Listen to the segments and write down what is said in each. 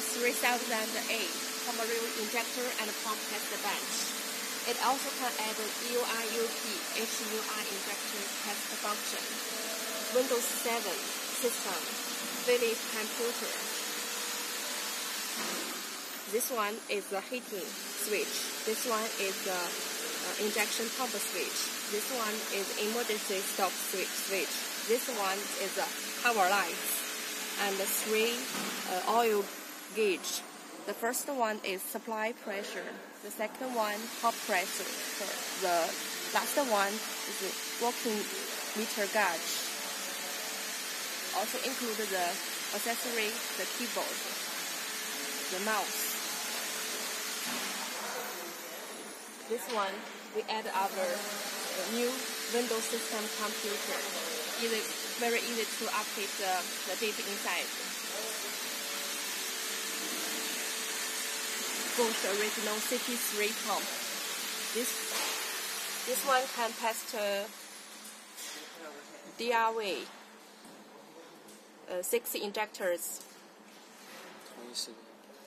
3008 Pomeril injector and pump test bench. It also can add EURUP HUR injector test function. Windows 7 system, Philips computer. This one is the heating switch. This one is the uh, injection pump switch. This one is emergency stop switch. switch. This one is the power light and the three uh, oil gauge. The first one is supply pressure. The second one hot pressure. The last one is working meter gauge. Also include the accessory, the keyboard, the mouse. This one we add our new Windows system computer. Easy, very easy to update the, the data inside. Bosch original CP3 pump. This this one can test uh, DRV. Uh, six injectors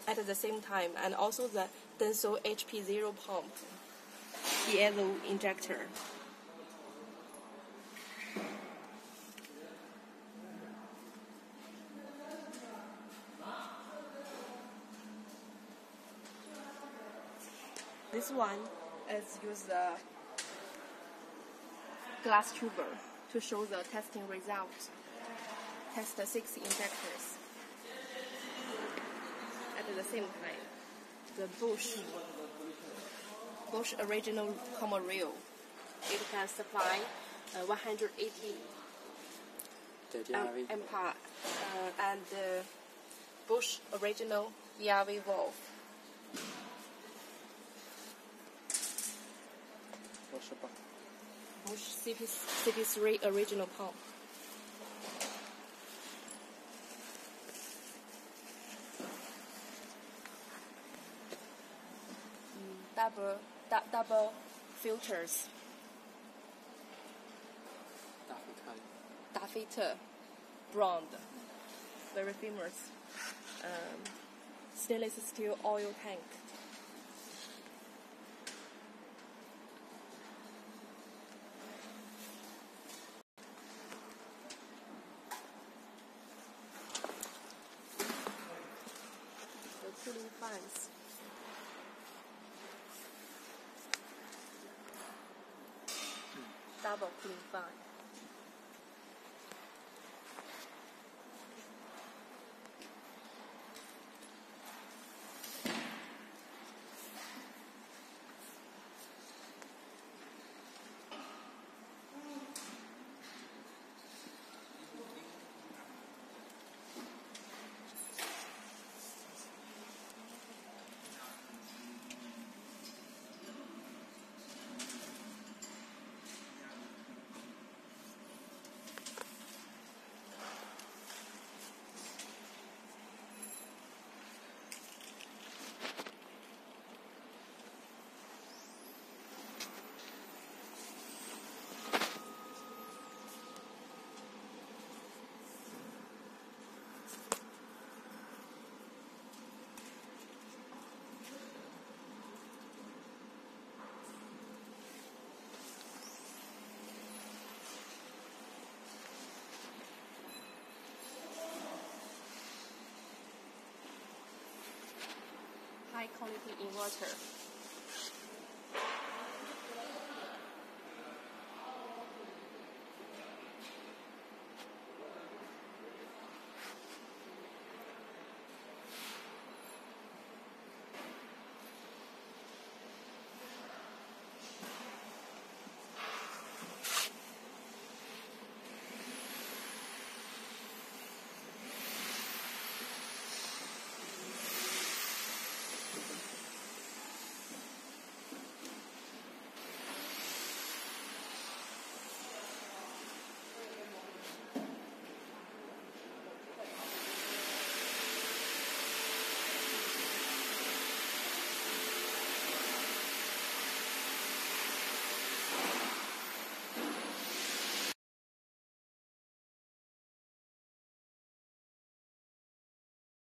at the same time, and also the Denso HP0 pump, piezo injector. This one is use the glass tuber to show the testing results. Test the six injectors at the same time. The Bosch Bosch original Pomeril. It can supply uh, 180 the am- DRV. ampere uh, and the Bosch original DRV valve. 是吧？ Bosch CP, CP3 original pump. Mm, Double, du- double filters, 大会看。 da filter, brand, very famous. Um, stainless steel oil tank. Cooling. Double cooling fan. High quality inverter.